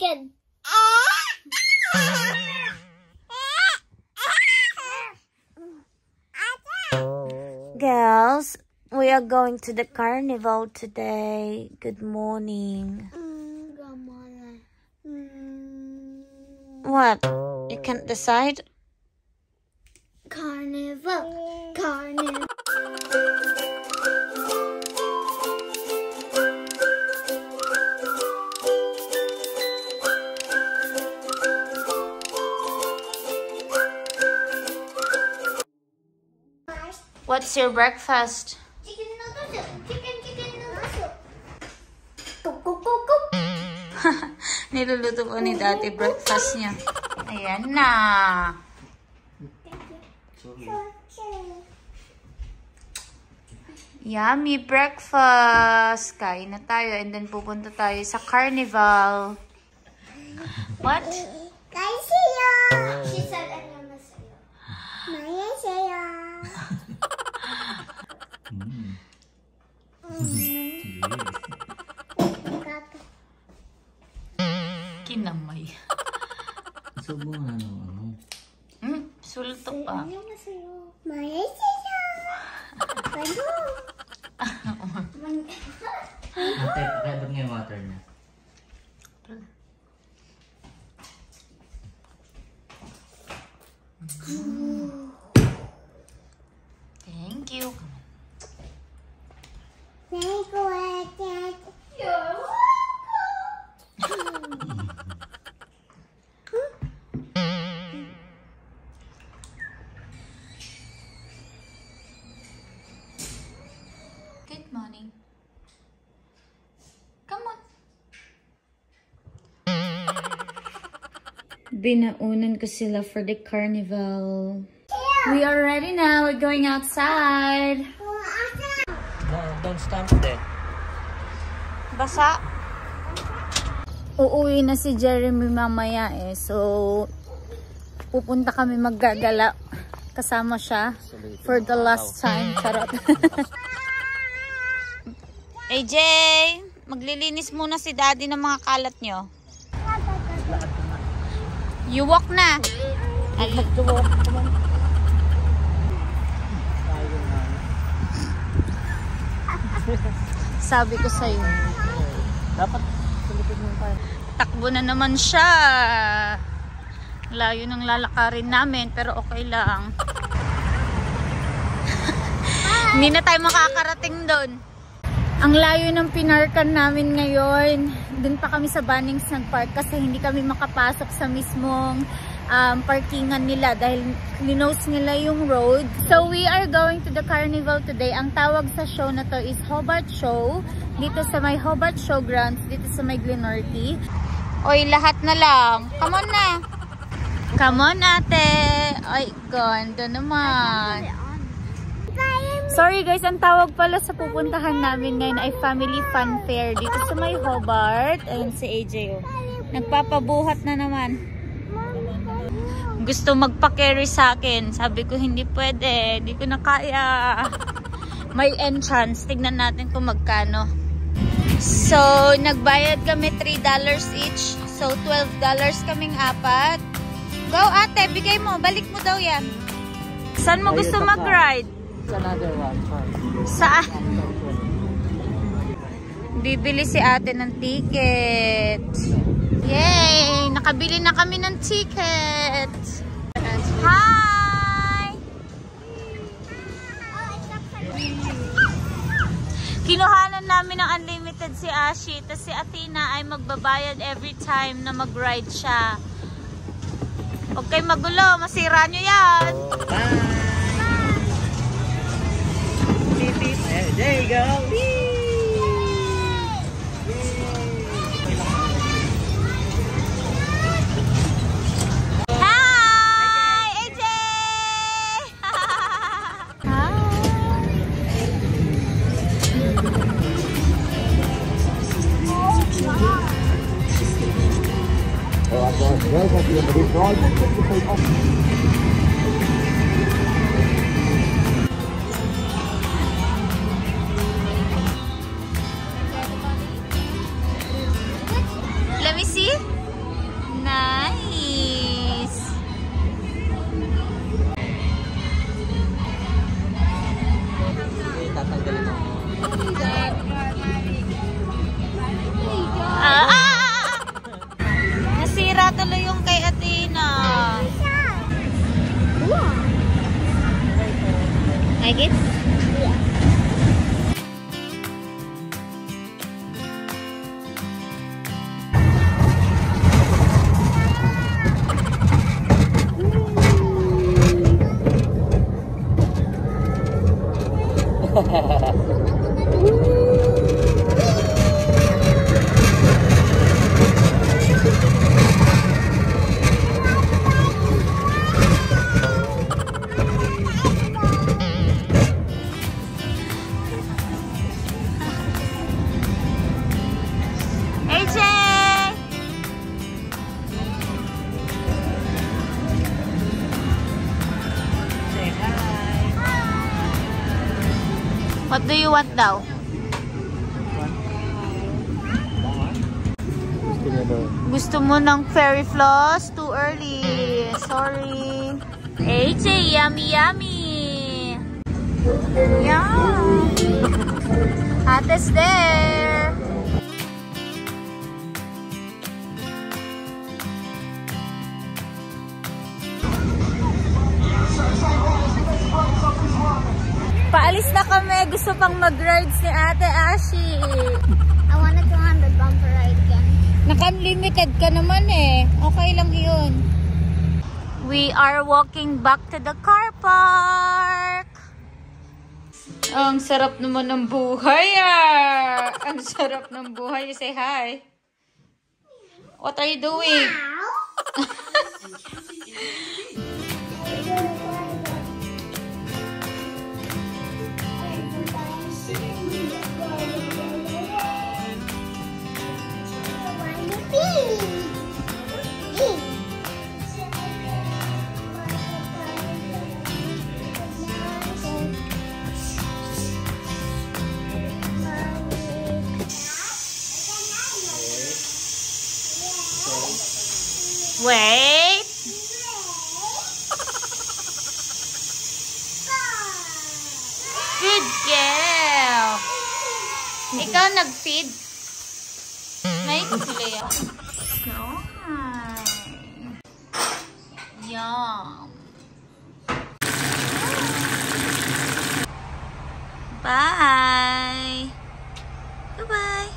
again. Girls, we are going to the carnival today. Good morning. Mm, Gamala. Mm, What? You can't decide? carnival. Carnival. What your breakfast? Chicken noodle. Chicken, chicken noodle soup. Kup, kup, kup. Niluluto po ni dati breakfast niya. Ayan na. Yummy breakfast. Kain na tayo and then pupunta tayo sa carnival. What? Kain sayo. She said, ano na sayo? Maya sayo. Mm. Kinamay. Subukan ano, ano. Mm, sultok pa. Ano masayo? Malaysia! Ano? Ate, ah, pakibot nga yung water niya. Mm. Binaunan ko sila for the carnival. We are ready now. We're going outside. No, don't stamp there. Basa. Uuwi na si Jeremy mamaya eh. So, pupunta kami maggagala. Kasama siya for the last time. Charot. AJ, maglilinis muna si daddy ng mga kalat nyo. You walk na. Ay, Sabi ko sa'yo. Dapat sulikid mo tayo. Takbo na naman siya. Layo ng lalakarin namin, pero okay lang. Hindi na tayo makakarating doon. Ang layo ng pinarkan namin ngayon. Doon pa kami sa Bunnings nag-park kasi hindi kami makapasok sa mismong um, parkingan nila dahil linose nila yung road. So we are going to the carnival today. Ang tawag sa show na to is Hobart Show. Dito sa may Hobart Showgrounds, dito sa may Glenorchy. Oy, lahat na lang. Come on na. Come on, ate. Ay, ganda naman. Sorry guys, ang tawag pala sa pupuntahan namin ngayon ay Family Fun Fair dito sa may Hobart. Ayun si AJ oh. Nagpapabuhat na naman. Gusto magpa-carry sa akin. Sabi ko hindi pwede. Hindi ko na kaya. May entrance. Tignan natin kung magkano. So, nagbayad kami $3 each. So, $12 kaming apat. Go ate, bigay mo. Balik mo daw yan. Saan mo gusto mag-ride? It's another one. Sorry. Saan? Bibili si ate ng ticket. Yay! Nakabili na kami ng ticket. Hi! Kinuhanan namin ng unlimited si Ashi. Tapos si Athena ay magbabayad every time na mag-ride siya. Huwag kayo magulo. Masira nyo yan. Bye! There, there you go. Hi! AJ! Let me see. ハハハハ。You want daw? Gusto mo ng fairy floss? Too early. Sorry. AJ, yummy, yummy. Yum. Ate's there. Paalis na kami. Gusto pang mag-rides ni Ate Ashi. I want a 200 bumper ride again. Naka-unlimited ka naman eh. Okay lang yun. We are walking back to the car park. Ang sarap naman ng buhay ah. Ang sarap ng buhay. You say hi. What are you doing? Wait. May sila yan. Yum. Bye. Bye-bye.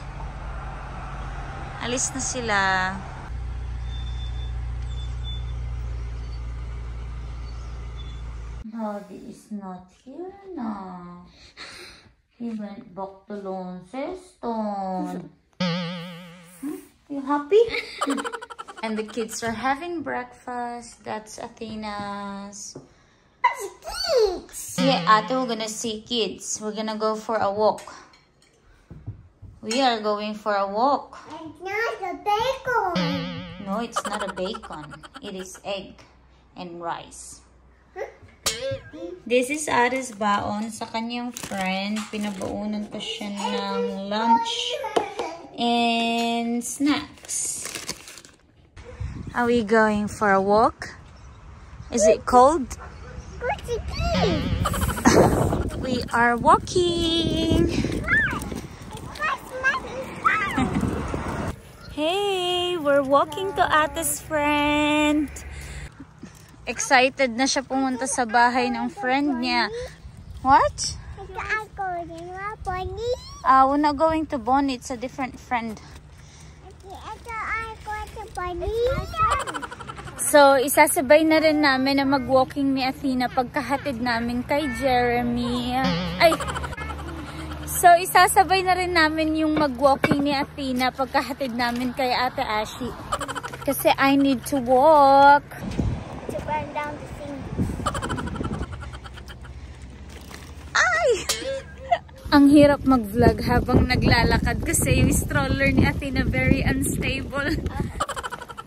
Alis na sila. Daddy is not here now. He went back to Launceston. Happy? and the kids are having breakfast. That's Athena's. Yeah, Ate, we're gonna see kids. We're gonna go for a walk. We are going for a walk. It's not a bacon. No, it's not a bacon. It is egg and rice. This is Aris baon sa kanyang friend. Pinabaunan pa siya ng lunch and Are we going for a walk? Is it cold? What's the key? We are walking. Hey, we're walking to Ate's friend. Excited na siya pumunta sa bahay ng friend niya. What? Ito ako, di ba, pony? Uh, we're not going to Bonnie. It's a different friend. So, isasabay na rin namin na mag-walking ni Athena pagkahatid namin kay Jeremy. Ay! So, isasabay na rin namin yung mag-walking ni Athena pagkahatid namin kay Ate Ashi. Kasi I need to walk. To burn down the sink. Ay! Ang hirap mag-vlog habang naglalakad kasi yung stroller ni Athena very unstable.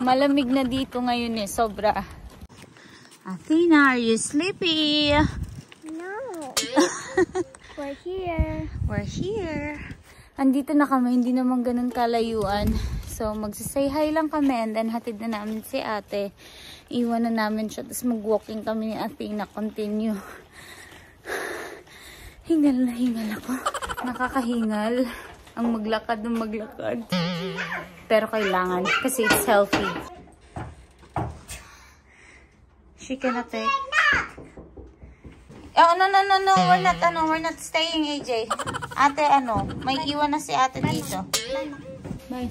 Malamig na dito ngayon eh, sobra. Athena, are you sleepy? No. We're here. We're here. Andito na kami, hindi naman ganun kalayuan. So, magsasay hi lang kami and then hatid na namin si ate. Iwan na namin siya, tapos mag-walking kami ni Athena, continue. Hingal na hingal ako. Nakakahingal ang maglakad ng maglakad. Pero kailangan kasi it's healthy. She cannot take. Oh, no, no, no, no. We're not, ano, we're not staying, AJ. Ate, ano, may iwan na si ate dito. Bye.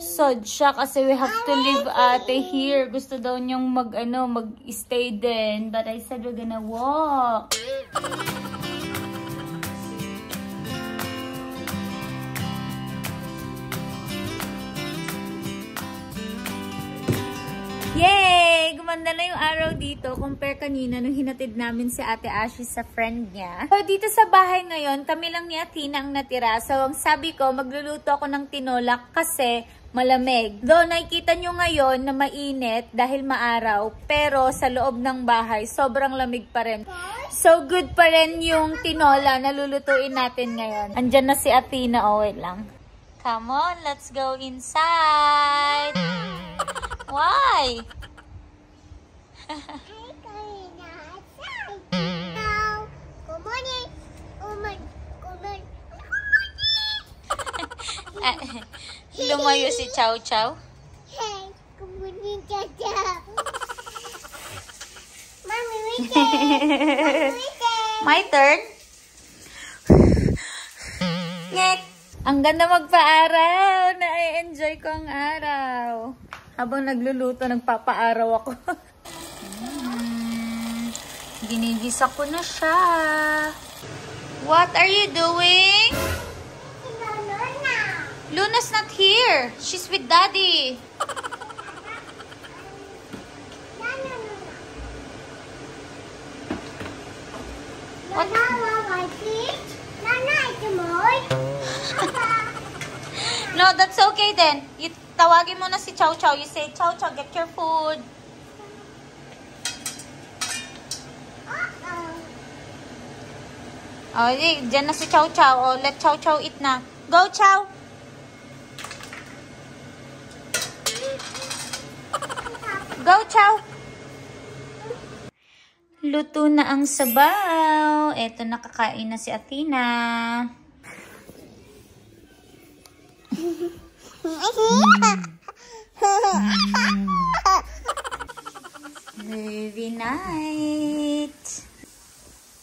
Sad siya kasi we have to leave ate here. Gusto daw niyang mag, ano, mag-stay din. But I said we're gonna walk. Yay! Gumanda na yung araw dito compare kanina nung hinatid namin si Ate Ashley sa friend niya. So, dito sa bahay ngayon, kami lang ni Athena ang natira. So, ang sabi ko, magluluto ako ng tinolak kasi malamig. Though, nakikita nyo ngayon na mainit dahil maaraw, pero sa loob ng bahay, sobrang lamig pa rin. So, good pa rin yung tinola na lulutuin natin ngayon. Andyan na si Athena. Oh, wait lang. Come on, let's go inside. Why? Lumayo si Chow Chow. Hey, good morning. Mommy, weekend. Mommy, weekend. My turn. Ngek! Ang ganda magpa-araw. Na-enjoy ko ang araw. Habang nagluluto, nagpapa-araw ako. Mm, Ginigisa ko na siya. What are you doing? No. Luna's not here. She's with Daddy. What? No, that's okay then. You, tawagin mo na si Chow Chow. You say, Chow Chow, get your food. Oh, di, dyan na si Chow Chow. Oh, let Chow Chow eat na. Go, Chow! Go, Chow! Luto na ang sabaw. Eto, nakakain na si Athena. Movie night.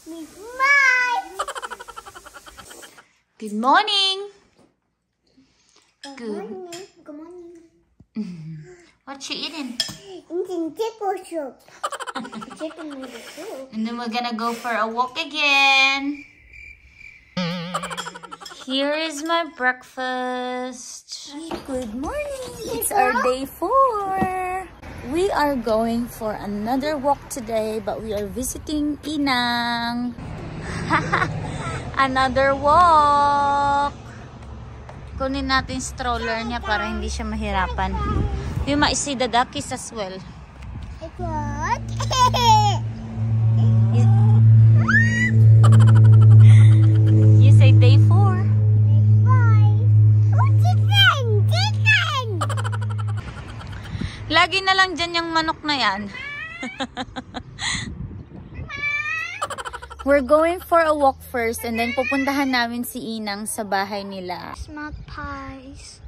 Bye. Good morning. Good Good. morning. Good morning. What you eating? Eating chicken soup. Chicken noodle soup. And then we're gonna go for a walk again. Here is my breakfast. Good morning. It's our day four. We are going for another walk today, but we are visiting Inang. another walk. Kunin natin stroller niya para hindi siya mahirapan. You might see the duckies as well. What? Lagi na lang dyan yung manok na yan. We're going for a walk first and then pupuntahan namin si Inang sa bahay nila. Smart pies.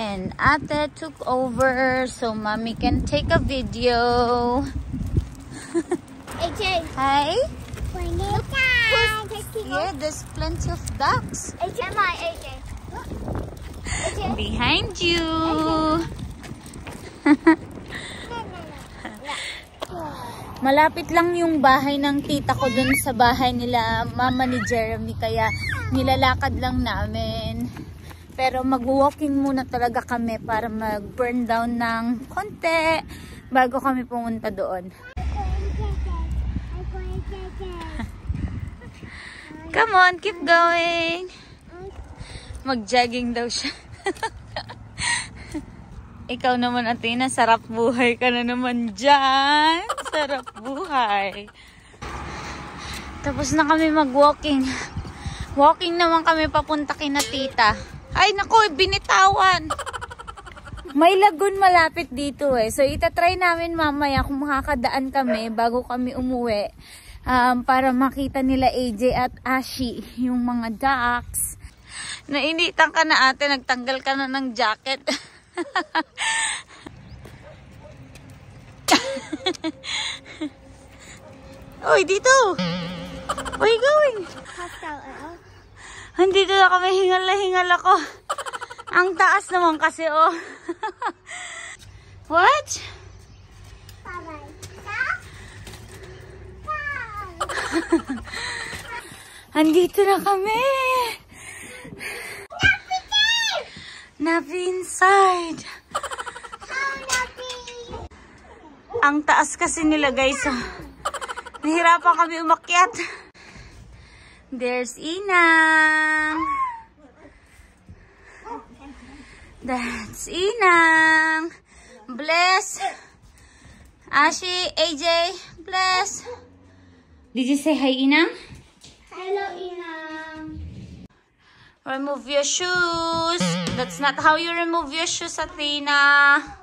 And ate took over so mommy can take a video. AJ, Hi. time. Here, there's plenty of ducks AJ, my AJ. AJ. behind you. Malapit lang yung bahay ng tita ko dun sa bahay nila mama ni Jeremy kaya nilalakad lang namin. Pero mag-walking muna talaga kami para mag-burn down ng konti bago kami pumunta doon. Come on, keep going. Mag-jogging daw siya. Ikaw naman, Athena, sarap buhay ka na naman dyan. Sarap buhay. Tapos na kami mag-walking. Walking naman kami papunta kina tita. Ay, naku, binitawan. May lagoon malapit dito eh. So, itatry namin mamaya kung makakadaan kami bago kami umuwi. Um, para makita nila AJ at Ashi, yung mga ducks. Nainitan ka na ate, nagtanggal ka na ng jacket. Uy, dito! Where you going? Pastel, uh, Andito na kami, hingal na hingal ako. Ang taas naman kasi, oh. What? Andito na kami. Napi inside. Ang taas kasi nila guys. Oh. Nahirapan kami umakyat. There's Inang. That's Inang. Bless. Ashi, AJ, bless. Did you say hi, Inang? Hello, Inang. Remove your shoes. That's not how you remove your shoes, Athena.